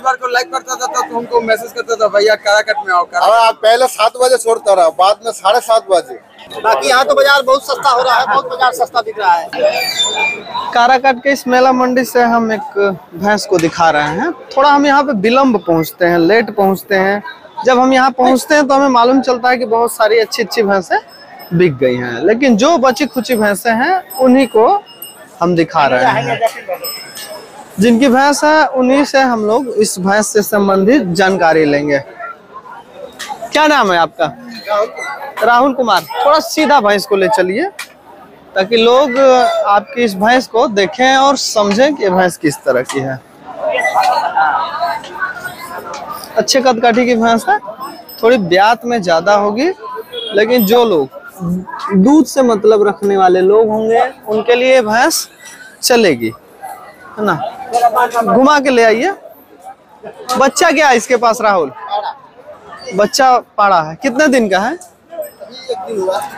बार को लाइक करता था तो तुमको मैसेज करता था भैया काराकट में आओ कारा हाँ पहले सात बजे छोड़ता रहा बाद में साढ़े सात बजे। बाकी यहाँ तो बाज़ार बहुत सस्ता हो रहा है बहुत बाज़ार सस्ता बिक रहा है। काराकाट के इस मेला मंडी से हम एक भैंस को दिखा रहे हैं। थोड़ा हम यहाँ पे विलम्ब पहुँचते हैं लेट पहुँचते हैं। जब हम यहाँ पहुँचते हैं तो हमें मालूम चलता है कि बहुत सारी अच्छी अच्छी भैंसें बिक गई हैं। लेकिन जो बची खुची भैंसें हैं उन्हीं को हम दिखा रहे हैं। जिनकी भैंस है उन्हीं से हम लोग इस भैंस से संबंधित जानकारी लेंगे। क्या नाम है आपका? राहुल कुमार। थोड़ा सीधा भैंस को ले चलिए, ताकि लोग आपकी इस भैंस को देखें और समझें कि भैंस किस तरह की है। अच्छे कदकाठी की भैंस है, थोड़ी ब्यात में ज़्यादा होगी, लेकिन जो लोग दूध से मतलब रखने वाले लोग होंगे, उनके लिए भैंस चलेगी, है ना? घुमा के ले आइए। बच्चा क्या है इसके पास, राहुल? बच्चा पाड़ा है। कितने दिन का है?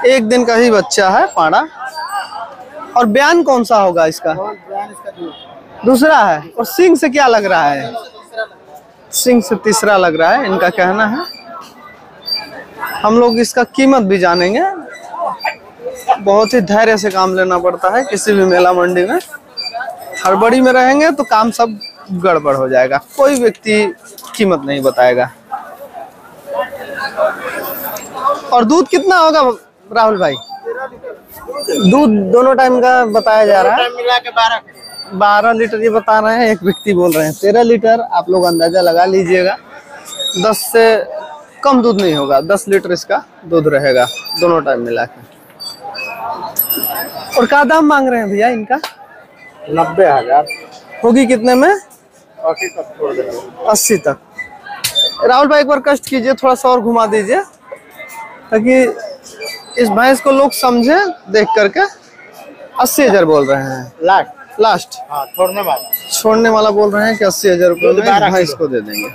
एक दिन का ही बच्चा है, पाड़ा। और बयान कौन सा होगा इसका? दूसरा है। और सिंह से क्या लग रहा है? सिंह से तीसरा लग रहा है, इनका कहना है। हम लोग इसका कीमत भी जानेंगे। बहुत ही धैर्य से काम लेना पड़ता है, किसी भी मेला मंडी में। हड़बड़ी में रहेंगे तो काम सब गड़बड़ हो जाएगा। कोई व्यक्ति कीमत नहीं बताएगा। और दूध कितना होगा राहुल भाई? दूध दोनों टाइम का बताया जा रहा है। बारह लीटर ये बता रहे हैं एक व्यक्ति बोल रहे हैं तेरह लीटर आप लोग अंदाज़ा लगा लीजिएगा। दस से कम दूध नहीं होगा दस लीटर इसका दूध रहेगा दोनों टाइम मिला के। और क्या दाम मांग रहे हैं भैया इनका? नब्बे हज़ार। होगी कितने में? अस्सी तक छोड़ देंगे अस्सी तक। राहुल भाई एक बार कष्ट कीजिए थोड़ा सा और घुमा दीजिए ताकि इस भैंस को लोग समझे देख करके। अस्सी हज़ार बोल रहे हैं। लाख लास्ट हाँ छोड़ने वाला। छोड़ने वाला बोल रहे हैं कि अस्सी हज़ार रुपये भैंस को दे देंगे।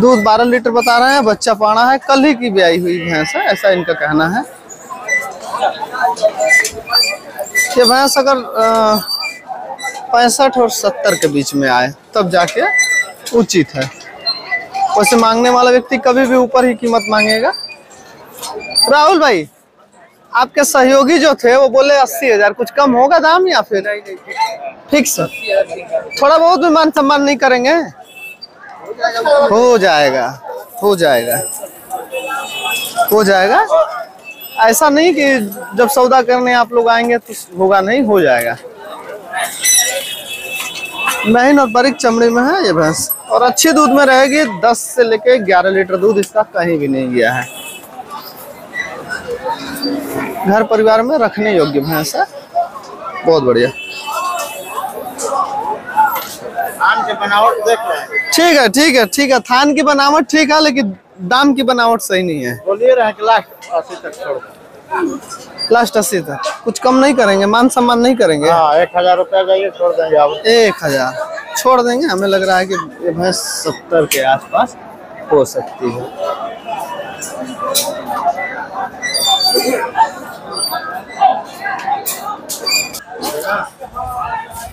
दूध बारह लीटर बता रहे हैं बच्चा पाना है कल ही की ब्याई हुई भैंस है ऐसा इनका कहना है। ये भैंस अगर पैंसठ और सत्तर के बीच में आए तब जाके उचित है। वैसे मांगने वाला व्यक्ति कभी भी ऊपर ही कीमत मांगेगा। राहुल भाई आपके सहयोगी जो थे वो बोले अस्सी हज़ार कुछ कम होगा दाम या फिर? ठीक। सर। थोड़ा बहुत भी मान सम्मान नहीं करेंगे? हो जाएगा। हो जाएगा। हो जाएगा। ऐसा नहीं कि जब सौदा करने आप लोग आएँगे तो होगा नहीं हो जाएगा। महीन और बारीक चमड़ी में है ये भैंस। और अच्छी दूध में रहेगी 10 से लेके 11 लीटर दूध इसका कहीं भी नहीं गया है। घर परिवार में रखने योग्य भैंस है। बहुत बढ़िया। आम के बनावट देख रहे हैं। ठीक है ठीक है ठीक है। थान की बनावट ठीक है लेकिन दाम की बनावट सही नहीं है। बोलिए रहे अस्सी तक लास्ट अस्सी तक। कुछ कम नहीं करेंगे मान सम्मान नहीं करेंगे। हाँ एक हज़ार रुपया जाइए छोड़ देंगे आप। एक हज़ार। छोड़ देंगे हमें लग रहा है कि ये भैंस सत्तर के आसपास हो सकती है।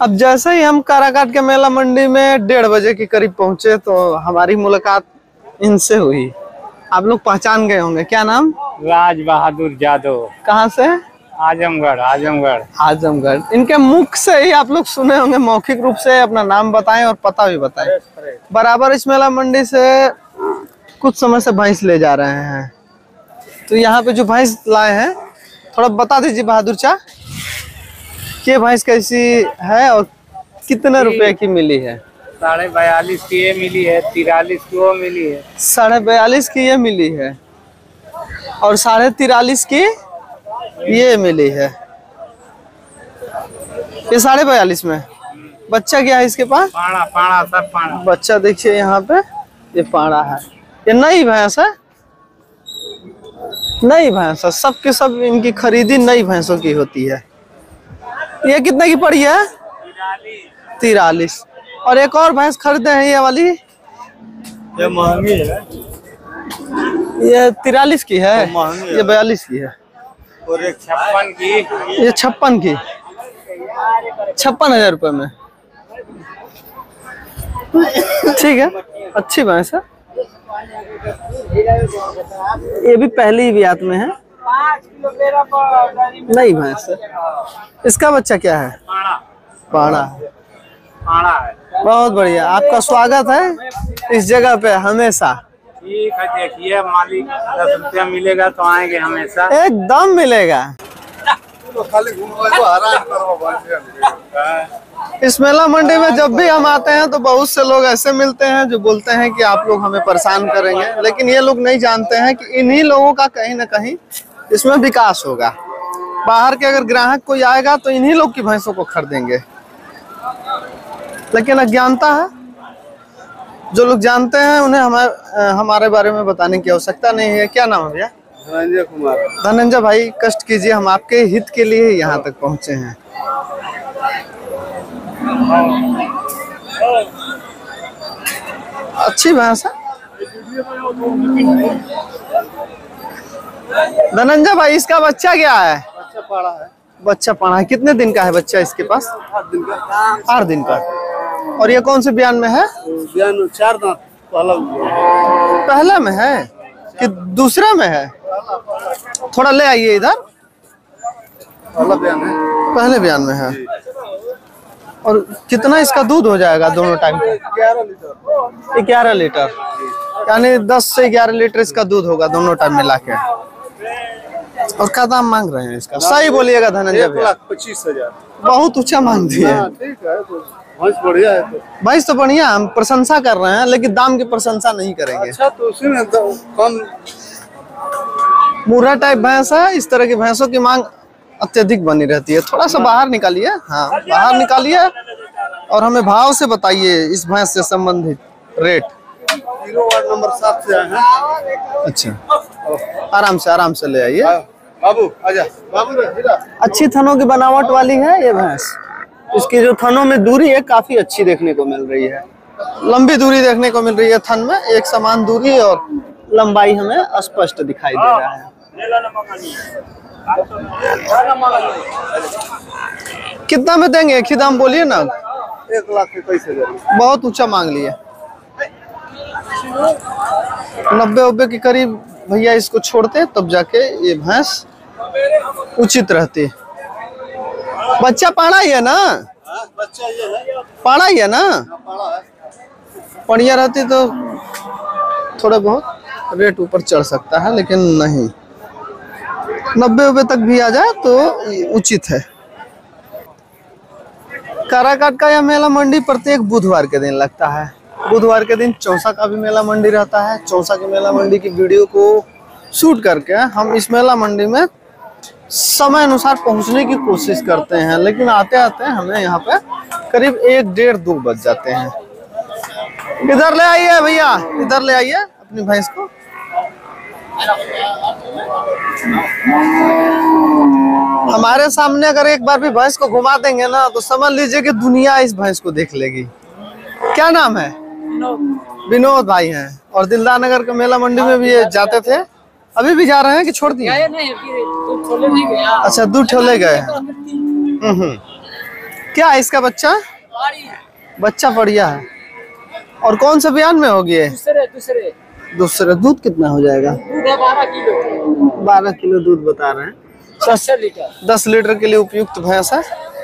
अब जैसे ही हम काराकाट के मेला मंडी में डेढ़ बजे के करीब पहुँचे तो हमारी मुलाकात इनसे हुई। आप लोग पहचान गए होंगे। क्या नाम? राज बहादुर यादव कहाँ से? आजमगढ़ आजमगढ़। आजमगढ़। इनके मुख से ही आप लोग सुने होंगे मौखिक रूप से अपना नाम बताएँ और पता भी बताएँ। बराबर इस मेला मंडी से कुछ समय से भैंस ले जा रहे हैं। तो यहाँ पे जो भैंस लाए हैं थोड़ा बता दीजिए बहादुर चा कि ये भैंस कैसी है और कितने रुपए की मिली है? साढ़े बयालीस की ये मिली है तिरालीस की वो मिली है। साढ़े बयालीस की ये मिली है और साढ़े तिरालीस की ये मिली है। ये साढ़े बयालीस में। बच्चा क्या है इसके पास? पाड़ा पाड़ा सब पाड़ा। बच्चा देखिए यहाँ पे ये पाड़ा है। ये नई भैंस है। नई भैंस है। सब के सब इनकी खरीदी नई भैंसों की होती है। ये कितने की पड़ी है? तिरालीस। और एक और भैंस खरीदे हैं ये वाली। ये महँगी है। ये तिरालीस की है। ये बयालीस की है। और एक छप्पन की। ये छप्पन की। छप्पन हज़ार रुपए में। ठीक है। अच्छी भैंस है। ये भी पहली ब्यात में है। नहीं भैंस इसका बच्चा क्या है? पाड़ा। पाड़ा। है बहुत बढ़िया। आपका स्वागत है इस जगह पे हमेशा। ठीक है देखिए मालिक दस रुपया मिलेगा तो आएँगे हमेशा। एकदम मिलेगा। तो भाई इस मेला मंडी में जब भी हम आते हैं तो बहुत से लोग ऐसे मिलते हैं जो बोलते हैं कि आप लोग हमें परेशान करेंगे। लेकिन ये लोग नहीं जानते हैं कि इन्हीं लोगों का कहीं ना कहीं इसमें विकास होगा। बाहर के अगर ग्राहक कोई आएगा तो इन्हीं लोग की भैंसों को खरीदेंगे। लेकिन अज्ञानता है। जो लोग जानते हैं उन्हें हमारे हमारे बारे में बताने की आवश्यकता नहीं है। क्या नाम है भैया? धनंजय कुमार। धनंजय भाई कष्ट कीजिए हम आपके हित के लिए ही यहाँ तक पहुँचे हैं। अच्छी है। धनंजय भाई इसका बच्चा क्या है? बच्चा पड़ा है। बच्चा पढ़ा है। कितने दिन का है बच्चा इसके पास? आठ दिन का। आठ दिन का। और ये कौन से बयान में है? बयान चार दांत पहला पहला में है? कि दूसरा में है? थोड़ा ले आइए इधर। पहला बयान है। पहले बयान में है। और कितना इसका दूध हो जाएगा दोनों टाइम? पे ग्यारह लीटर। ग्यारह लीटर। यानी दस से ग्यारह लीटर इसका दूध होगा दोनों टाइम मिला के और क्या दाम मांग रहे हैं इसका? सही बोलिएगा धनंजय भैया। पच्चीस हज़ार। बहुत ऊँचा मांग दिए। हाँ ठीक है भैंस बढ़िया है तो। तो बढ़िया हम प्रशंसा कर रहे हैं लेकिन दाम की प्रशंसा नहीं करेंगे। अच्छा तो उसी में द- कम मुर्रा टाइप भैंस है इस तरह की भैंसों की मांग अत्यधिक बनी रहती है। थोड़ा सा बाहर निकालिए हाँ बाहर निकालिए और हमें भाव से बताइए इस भैंस से संबंधित रेट वार्ड नंबर सात से आए हैं। अच्छा आराम से आराम से ले आइए। हाँ, बाबू आजा। बाबू अच्छी थनों की बनावट वाली है ये भैंस। इसकी जो थनों में दूरी है काफ़ी अच्छी देखने को मिल रही है। लंबी दूरी देखने को मिल रही है थन में एक समान दूरी और लंबाई हमें स्पष्ट दिखाई दे रहा है। कितना में देंगे? एक ही दाम बोलिए ना। एक लाख इक्कीस हज़ार बहुत ऊँचा मांग लिए। नब्बे उब्बे के करीब भैया इसको छोड़ते तब जाके ये भैंस उचित रहती बच्चा पाड़ा ही है ना? बच्चा पाड़ा ही है ना? पड़िया रहती तो थोड़ा बहुत रेट ऊपर चढ़ सकता है, लेकिन नहीं। नब्बे उब्बे तक भी आ जाए तो उचित है। काराकाट का यह मेला मंडी प्रत्येक बुधवार के दिन लगता है। बुधवार के दिन चौसा का भी मेला मंडी रहता है। चौसा के मेला मंडी की वीडियो को शूट करके हम इस मेला मंडी में समय अनुसार पहुँचने की कोशिश करते हैं लेकिन आते आते हमें यहाँ पे करीब एक डेढ़ दो बज जाते हैं। इधर ले आइए भैया इधर ले आइए अपनी भैंस को। हमारे सामने अगर एक बार भी भैंस को घुमा देंगे ना तो समझ लीजिए कि दुनिया इस भैंस को देख लेगी। क्या नाम है? विनोद भाई हैं। और दिलदार नगर के मेला मंडी में भी ये जाते थे? अभी भी जा रहे हैं कि छोड़ दिए? अच्छा दूध ठोले गए। हैं हम्म, हम्म। क्या है इसका बच्चा? बच्चा बढ़िया है। और कौन सा बयान में होगी दूसरे दूसरे। दूसरा। दूध कितना हो जाएगा? बारह किलो। बारह किलो दूध बता रहे हैं। दस लीटर। दस लीटर के लिए उपयुक्त भैंस है।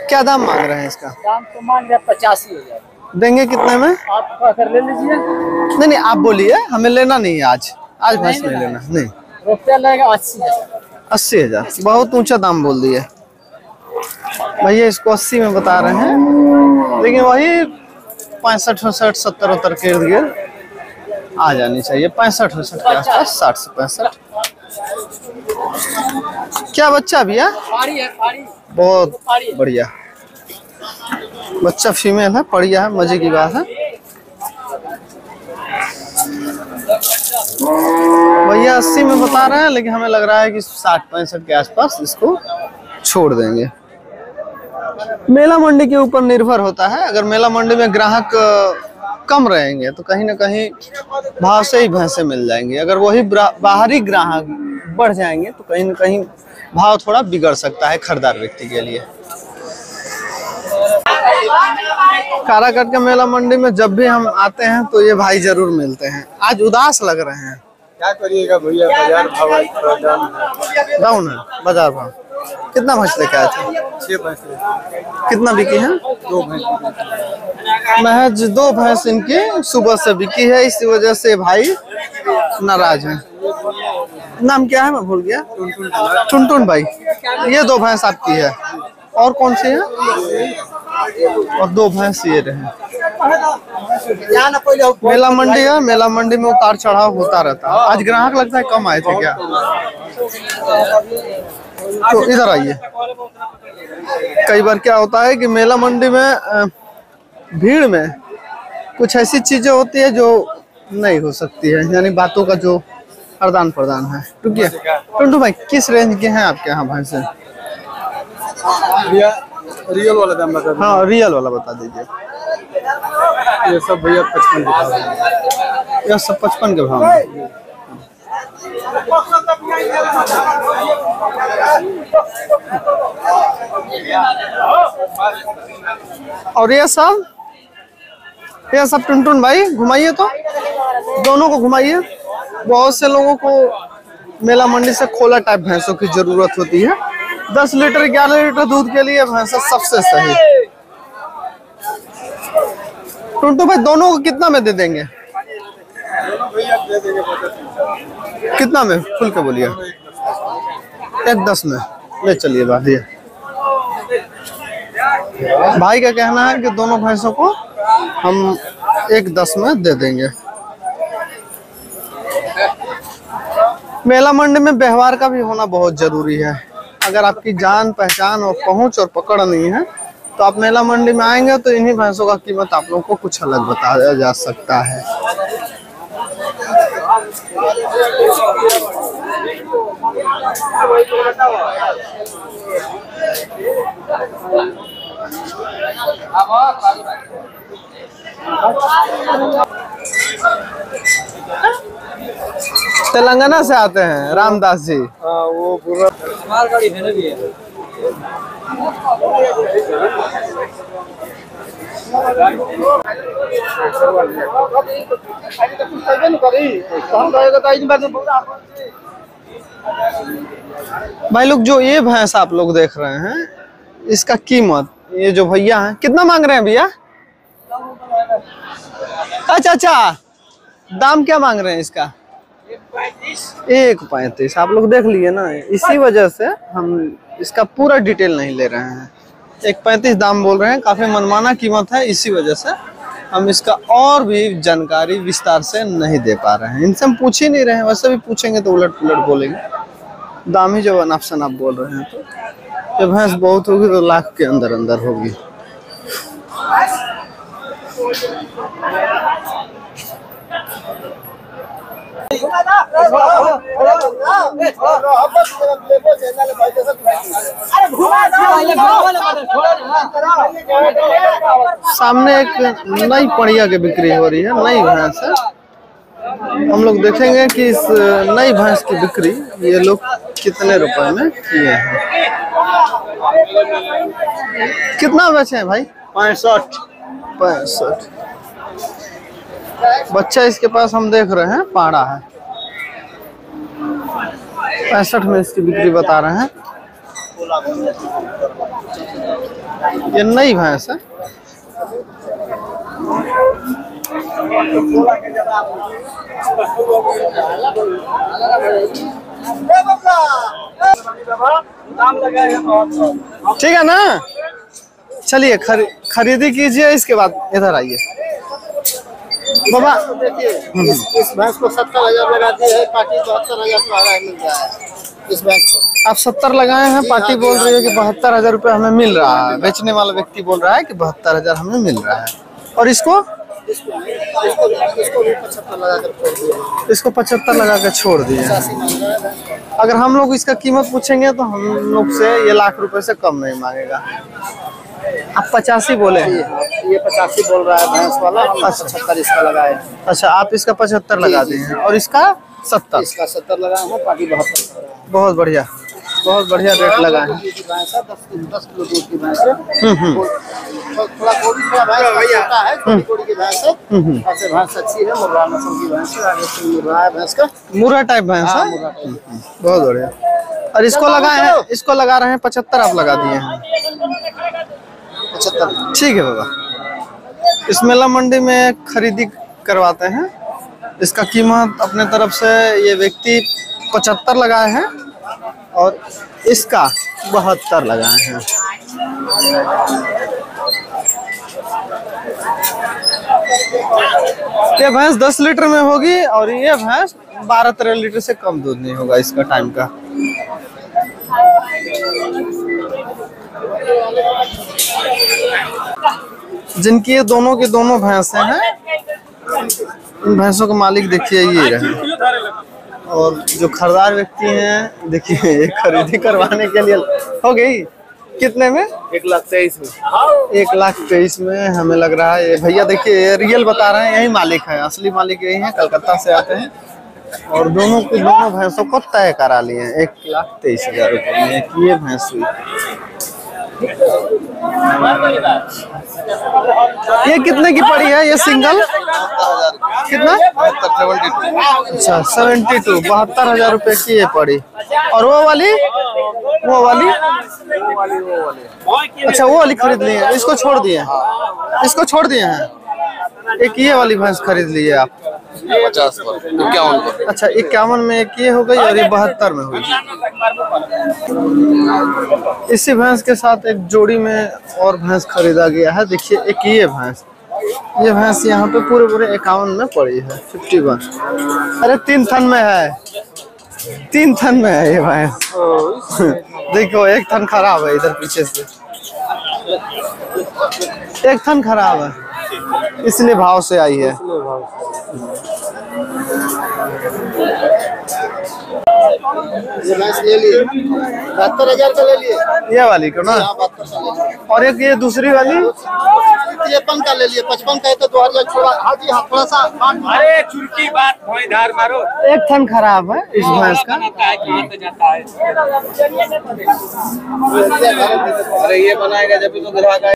क्या दाम मांग रहे हैं इसका? दाम तो मान लिया पचासी हज़ार। देंगे कितने में? आप कर ले लीजिए। नहीं नहीं आप बोलिए। हमें लेना नहीं है आज आज भैंस नहीं। लेना। नहीं। रुपया लगेगा अस्सी हज़ार। अस्सी हज़ार बहुत ऊँचा दाम बोल दिए। भैया, इसको अस्सी में बता रहे हैं। लेकिन वही पैंसठ उनसठ, सत्तर उत्तर के इर्द गिर्द आ जानी चाहिए। पैंसठ उनसठ के आसपास, साठ से पैंसठ। क्या बच्चा भैया? बहुत बढ़िया। बच्चा फीमेल है, बढ़िया है, मज़े की बात है। भैया अस्सी में बता रहे हैं, लेकिन हमें लग रहा है कि साठ पैंसठ के आसपास इसको छोड़ देंगे। मेला मंडी के ऊपर निर्भर होता है। अगर मेला मंडी में ग्राहक कम रहेंगे तो कहीं ना कहीं भाव से ही भैंसे मिल जाएँगे। अगर वही बाहरी ग्राहक बढ़ जाएँगे तो कहीं ना कहीं भाव थोड़ा बिगड़ सकता है खरीदार व्यक्ति के लिए। काराकट के मेला मंडी में जब भी हम आते हैं तो ये भाई ज़रूर मिलते हैं। आज उदास लग रहे हैं। क्या करिएगा भैया बाज़ार भाव डाउन है। बाज़ार भाव। कितना भैंस लेके आए थे? छह कितना बिकी है? दो भैंस महज दो भैंस इनकी सुबह से बिकी है इसी वजह से भाई नाराज़ है। नाम क्या है मैं भूल गया। टुनटुन भाई ये दो भैंस आपकी है। और कौन सी है? और दो भैंस ये रहे यहाँ ना पहले मेला मंडी है मेला मंडी में उतार चढ़ाव होता रहता है। आज ग्राहक लगता है कम आए थे क्या? तो इधर आइए। कई बार क्या होता है कि मेला मंडी में भीड़ में कुछ ऐसी चीज़ें होती है जो नहीं हो सकती है यानी बातों का जो आदान प्रदान है। रुकिए। टुंटू भाई किस रेंज के हैं आपके यहाँ भैंसे? रियल वाला दाम बता हाँ रियल वाला बता दीजिए। ये सब भैया पचपन के भाव। यह सब पचपन के भाव और ये सब? ये सब टुनटुन भाई घुमाइए तो। दोनों को घुमाइए। बहुत से लोगों को मेला मंडी से खोला टाइप भैंसों की ज़रूरत होती है। दस लीटर, ग्यारह लीटर दूध के लिए भैंसा सबसे सही। टुनटू भाई, दोनों को कितना में दे देंगे? कितना में? खुल के बोलिए। एक दस में। ले चलिए भाई भाई का कहना है कि दोनों भैंसों को हम एक दस में दे देंगे। मेला मंडी में व्यवहार का भी होना बहुत ज़रूरी है। अगर आपकी जान पहचान और पहुँच और पकड़ नहीं है तो आप मेला मंडी में आएँगे तो इन्हीं भैंसों का कीमत आप लोगों को कुछ अलग बताया जा सकता है। तेलंगाना से आते हैं रामदास जी। हाँ वो पूरा भाई लोग जो ये भैंस आप लोग देख रहे हैं इसका कीमत ये जो भैया हैं कितना मांग रहे हैं भैया? अच्छा अच्छा। दाम क्या मांग रहे हैं इसका? एक पैंतीस। आप लोग देख लिए ना, इसी वजह से हम इसका पूरा डिटेल नहीं ले रहे हैं। एक पैंतीस दाम बोल रहे हैं, काफ़ी मनमाना कीमत है, इसी वजह से हम इसका और भी जानकारी विस्तार से नहीं दे पा रहे हैं। इनसे हम पूछ ही नहीं रहे हैं, वैसे भी पूछेंगे तो उलट पुलट बोलेंगे। दाम ही जब अनाप शनाप बोल रहे हैं तो जब भैंस बहुत होगी तो लाख के अंदर अंदर होगी। सामने एक नई पड़िया की बिक्री हो रही है नई भैंस है। हम लोग देखेंगे कि इस नई भैंस की बिक्री ये लोग कितने रुपए में किए हैं। कितना बेचे हैं भाई? पैंसठ। पैंसठ। बच्चा इसके पास हम देख रहे हैं पाड़ा है। पैंसठ में इसकी बिक्री बता रहे हैं। ये नई भैंस है ठीक है ना? चलिए खरी, खरीदी कीजिए इसके बाद इधर आइए। बाबा देखिए इस, इस भैंस को सत्तर हज़ार लगा दी है पार्टी बहत्तर हज़ार को आधा मिल रहा है इस भैंस को। आप सत्तर लगाए हैं पार्टी बोल रही है कि बहत्तर हज़ार रुपये हमें मिल रहा है बेचने वाला व्यक्ति बोल रहा है कि बहत्तर हज़ार हमें मिल रहा है। और इसको? इसको पचहत्तर लगा कर छोड़ इसको पचहत्तर लगा छोड़ दिए। हैं। है अगर हम लोग इसका कीमत पूछेंगे तो हम लोग से ये लाख रुपए से कम नहीं मांगेगा। आप पचासी बोले ये पचासी बोल रहा है भैंस वाला हम पचहत्तर इसका लगाए अच्छा आप इसका पचहत्तर लगा दिए हैं और इसका सत्तर? इसका सत्तर लगाए हैं पार्टी बहत्तर। बहुत बढ़िया। बहुत बढ़िया रेट लगा है की भैंस है दस दस किलो दूध की भैंस थोड़ा कोड़ी थोड़ा भैंस छोटा है छोटी कोड़ी की भैंस है। ऐसे भैंस अच्छी है मुर्रा नस्ल की भैंस है मुर्रा है भैंस का। मुर्रा टाइप भैंस हाँ? बहुत बढ़िया। और इसको लगाए हैं इसको लगा रहे हैं पचहत्तर आप लगा दिए हैं। पचहत्तर। ठीक है बाबा। इस मेला मंडी में खरीदी करवाते हैं। इसका कीमत अपने तरफ़ से ये व्यक्ति पचहत्तर लगाए हैं और इसका बहत्तर लगाए हैं। ये भैंस दस लीटर में होगी और ये भैंस बारह तेरह लीटर से कम दूध नहीं होगा इसका टाइम का। जिनकी ये दोनों के दोनों भैंसे हैं इन भैंसों के मालिक देखिए ये रहे। और जो खरीदार व्यक्ति हैं देखिए ये खरीदी करवाने के लिए हो गई। कितने में? एक लाख तेईस में। एक लाख तेईस में हमें लग रहा है ये भैया देखिए ये रियल बता रहे हैं यही मालिक है असली मालिक यही है कलकत्ता से आते हैं। और दोनों के दोनों भैंसों को तय करा लिए हैं एक लाख तेईस हज़ार रुपये में एक ये भैंस हुई। ये कितने की पड़ी है? ये सिंगल कितना? अच्छा सेवेंटी टू बहत्तर हज़ार रूपए की ये पड़ी। और वो वाली? वो वाली? अच्छा वो वाली खरीदनी है। इसको छोड़ दिए इसको छोड़ दिए हैं? एक ये वाली भैंस खरीद ली है आप? पचास पर इक्यावन पर। अच्छा इक्यावन में एक ये हो गई और ये बहत्तर में हुई। इसी भैंस के साथ एक जोड़ी में और भैंस खरीदा गया है। देखिए एक ये भैंस। ये भैंस यहाँ पे पूरे पूरे इक्यावन में पड़ी है फिफ्टी वन अरे तीन थन में है। तीन थन में है ये भैंस। देखो एक थन खराब है इधर पीछे से। एक थन खराब है। इसलिए भाव से आई है। ये ले लिए। बहत्तर हज़ार का ले लिए। ये वाली को ना? का और एक ये दूसरी वाली? तिरपन का ले लिए। पचपन का है तो दो हज़ार छोड़ा। हाँ जी हाँ थोड़ा सा अरे चुरकी बात धार मारो। एक थन खराब है इस भैंस का। है जाता है। अरे ये बनाएगा जब तो ग्राहक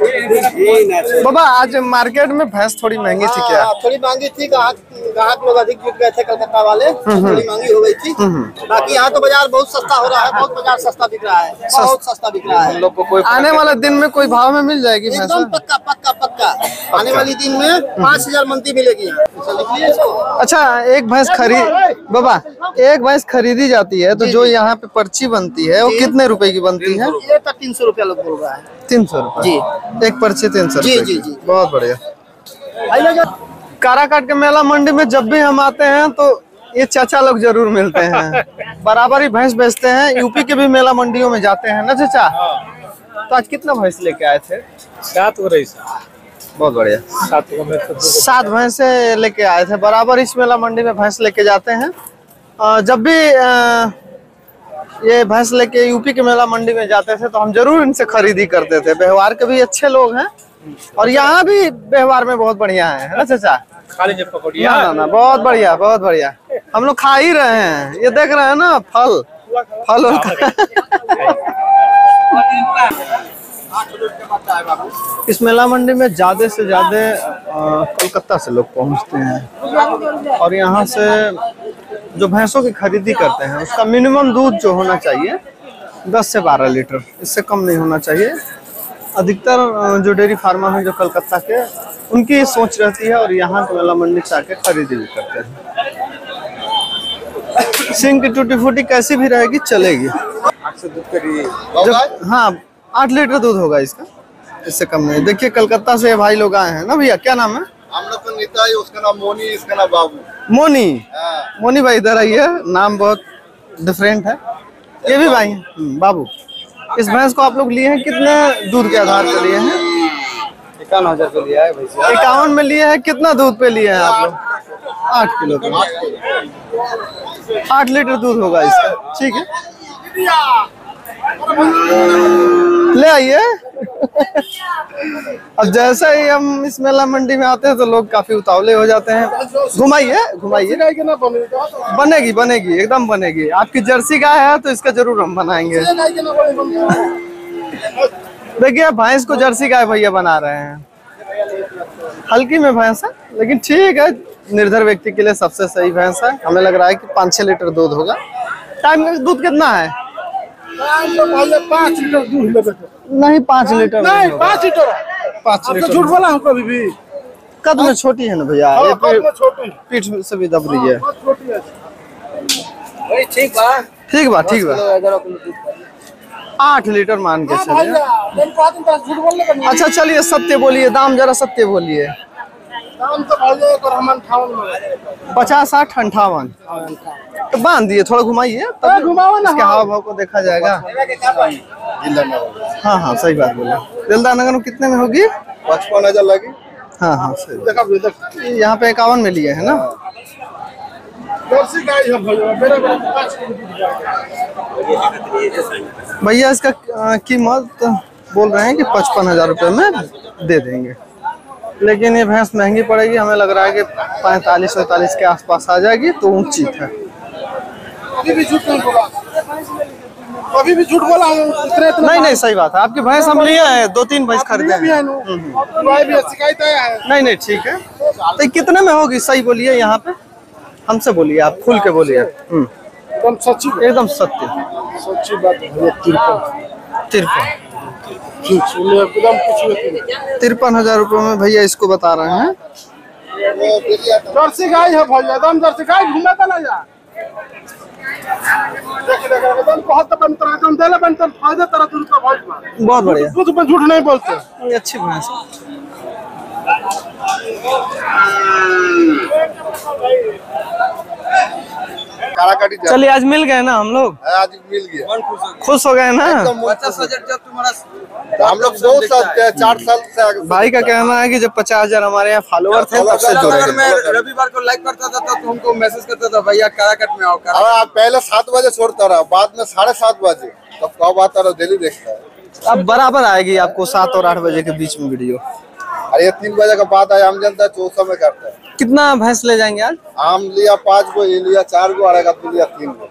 बाबा आज मार्केट में भैंस थोड़ी महँगी थी क्या? हाँ, थोड़ी महँगी थी ग्राहक ग्राहक लोग अधिक जुट गए थे कलकत्ता वाले थोड़ी महँगी हो गई थी। बाकी यहाँ तो बाज़ार बहुत सस्ता हो रहा है बहुत बाज़ार सस्ता बिक रहा है बहुत सस्ता बिक रहा है। लोग को कोई आने वाले दिन में कोई भाव में मिल जाएगी भैंस एकदम पक्का पक्का पक्का। आने वाली दिन में पाँच हज़ार मंती मिलेगी अच्छा, अच्छा एक भैंस खरीद बाबा एक भैंस खरीदी जाती है तो जो यहाँ पे पर्ची बनती है वो कितने रुपए की बनती है? ये तो तीन सौ रुपया लोग बोल रहा है। तीन सौ रुपए। जी। एक पर्ची तीन सौ जी, जी, जी। बहुत बढ़िया। काराकाट के मेला मंडी में जब भी हम आते हैं तो ये चाचा लोग ज़रूर मिलते हैं। बराबर ही भैंस बेचते हैं यूपी के भी मेला मंडियों में जाते हैं ना चाचा? तो आज कितना भैंस लेके आए थे? सात हो रही बहुत बढ़िया। सात सात भैंसे लेके आए थे। बराबर इस मेला मंडी में भैंस लेके जाते हैं। जब भी ये भैंस लेके यूपी के मेला मंडी में जाते थे तो हम ज़रूर इनसे खरीदी करते थे। व्यवहार के भी अच्छे लोग हैं और यहाँ भी व्यवहार में बहुत बढ़िया है ना चाचा? खाली जब पकड़िया। ना ना ना बहुत बढ़िया बहुत बढ़िया। हम लोग खा ही रहे हैं ये देख रहे हैं ना फल। फल उनका इस मेला मंडी में ज़्यादा से ज़्यादा कोलकाता से लोग पहुँचते हैं। और यहाँ से जो भैंसों की खरीदी करते हैं उसका मिनिमम दूध जो होना चाहिए 10 से 12 लीटर। इससे कम नहीं होना चाहिए। अधिकतर जो डेयरी फार्मर है जो कलकत्ता के उनकी सोच रहती है और यहाँ के मेला मंडी से आके खरीदी भी करते हैं। सिंह की टूटी फूटी कैसी भी रहेगी चलेगी। जब हाँ आठ लीटर दूध होगा इसका। इससे कम नहीं। देखिए कलकत्ता से भाई लोग आए हैं ना भैया? क्या नाम है? हम लोग को नेता है उसका नाम मोनी इसका नाम बाबू। मोनी? मोनी भाई इधर आइए नाम बहुत डिफरेंट है। ये भी भाई हम्म, बाबू इस भैंस को आप लोग लिए हैं कितने दूध के आधार पर लिए हैं? इक्यावन हज़ार को लिया है इक्यावन में लिए है कितना दूध पे लिए हैं आप लोग? आठ किलो आठ लीटर दूध होगा इसका। ठीक है। ले आइए। अब जैसे ही हम इस मेला मंडी में आते हैं तो लोग काफ़ी उतावले हो जाते हैं। घुमाइए घुमाइए। के बनेगा, बनेगी, एकदम बनेगी। आपकी जर्सी गाय है तो इसका ज़रूर हम बनाएँगे। के देखिए भैंस को जर्सी गाय भैया बना रहे हैं। हल्की में भैंस है, लेकिन ठीक है, निर्धर व्यक्ति के लिए सबसे सही भैंस है। हमें लग रहा है कि पाँच छह लीटर दूध होगा। टाइम दूध कितना है? पाँच लीटर दूध लेते थे नहीं पाँच लीटर। नहीं पाँच लीटर। पाँच तो लीटर। झूठ बोला हूँ कभी भी। कद में छोटी है ना भैया? हाँ, में पीठ से भी दब रही है। बहुत छोटी है। भाई ठीक बा। ठीक बा ठीक बा। आठ लीटर मान के हाँ चलिए। का नहीं अच्छा चलिए सत्य बोलिए दाम जरा सत्य बोलिए। दाम तो पचास साठ अंठावन। तो बाँध दिए थोड़ा घुमाइए तब घुमाओ ना, इसके हाँ। हाव भाव को देखा जाएगा। हाँ हाँ सही बात बोले। दिलदार नगर में कितने में होगी? पचपन हज़ार लगी। हाँ हाँ सही यहाँ पे इक्यावन में लिए है ना? है भैया इसका कीमत बोल रहे हैं कि पचपन हज़ार रुपये में दे देंगे। लेकिन ये भैंस महँगी पड़ेगी हमें लग रहा है कि पैंतालीस सैतालीस के आसपास आ जाएगी तो ऊँची है। कभी भी झूठ नहीं बोला। कभी भी झूठ बोला हूँ इतने इतने नहीं नहीं सही बात है। आपकी भैंस हम लिए हैं दो तीन भैंस खरीदे हैं। भाई भी है, शिकायत आया है। नहीं नहीं ठीक है। तो कितने में होगी? सही बोलिए यहाँ पे। हमसे बोलिए आप खुल के बोलिए। हम्म, एकदम सच्ची एकदम सत्य। सच्ची बात है तिरपन। तिरपन। एकदम कुछ तिरपन हज़ार रुपये में भैया इसको बता रहे हैं। जर्सी गाय है भैया एकदम जर्सी गाय घूमे तो ना जा। बहुत बढ़िया। कुछ में झूठ नहीं बोलते अच्छी भैंस है। काराकाटी चलिए आज मिल गए ना हम लोग? आज मिल गया। खुश हो गए ना? पचास हज़ार जब तुम्हारा तो हम लोग दो साल चार साल से भाई का कहना है कि जब पचास हज़ार हमारे यहाँ फॉलोअर थे तब से जुड़े अगर मैं रविवार को लाइक करता था तो तुमको मैसेज करता था भैया काराकट में आओ आप पहले सात बजे छोड़ता रहा बाद में साढ़े सात बजे। तब कब आता रहा डेली देखता है। अब बराबर आएगी आपको सात और आठ बजे के बीच में वीडियो अरे ये तीन बजे का बात आया हम जनता चौसौ में करता है। कितना भैंस ले जाएँगे आज? आम लिया पाँच गो ये लिया चार गो अरे आदमी लिया तीन गो।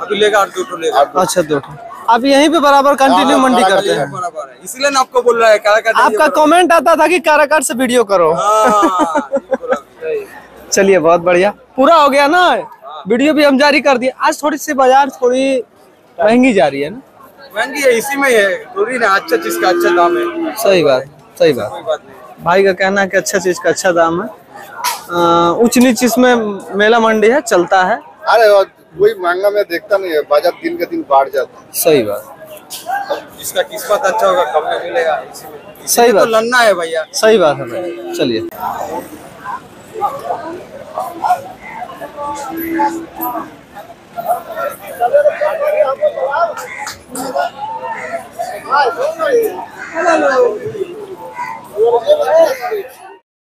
अभी लेगा दो लेगा। अच्छा दो। आप यहीं पे बराबर कंटिन्यू हाँ, मंडी हाँ, करते हैं। है। इसलिए ना आपको बोल रहा है काराकट आपका कमेंट आता था कि काराकाट से वीडियो करो। हाँ। चलिए बहुत बढ़िया। पूरा हो गया ना? वीडियो भी हम जारी कर दिए। आज थोड़ी सी बाज़ार थोड़ी महँगी जा रही है ना? महँगी है इसी में है। थोड़ी ना अच्छा चीज़ का अच्छा दाम है। सही बात सही बात। भाई का कहना है कि अच्छा चीज़ का अच्छा दाम है। ऊंच नीच इसमें मेला मंडी है चलता है। अरे कोई महँगा में देखता नहीं है बाज़ार दिन के दिन बाढ़ जाता सही बात। इसका किस्मत अच्छा होगा कम में मिलेगा? सही तो बात तो लड़ना है भैया। सही बात है भैया चलिए।